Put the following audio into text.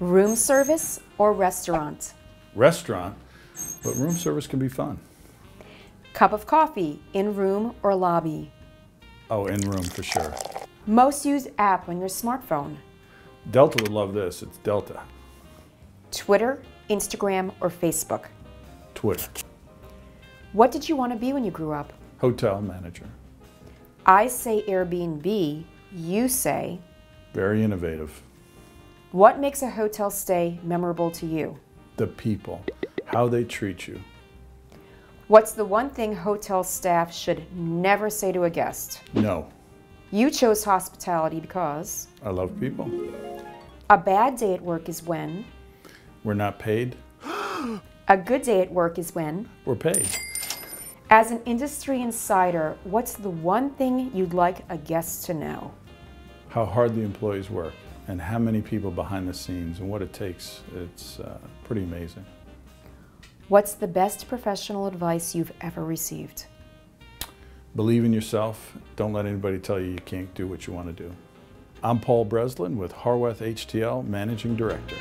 Room service or restaurant? Restaurant, but room service can be fun. Cup of coffee, in room or lobby? Oh, in room for sure. Most used app on your smartphone? Delta would love this. It's Delta. Twitter, Instagram, or Facebook? Twitter. What did you want to be when you grew up? Hotel manager. I say Airbnb, you say. Very innovative. What makes a hotel stay memorable to you? The people, how they treat you. What's the one thing hotel staff should never say to a guest? No, You chose hospitality because I love people. a bad day at work is when, We're not paid, a good day at work is when. we're paid. As an industry insider, what's the one thing you'd like a guest to know? How hard the employees work and how many people behind the scenes and what it takes. It's uh, pretty amazing. What's the best professional advice you've ever received? Believe in yourself. Don't let anybody tell you you can't do what you want to do. I'm Paul Breslin with Horwath HTL Managing Director.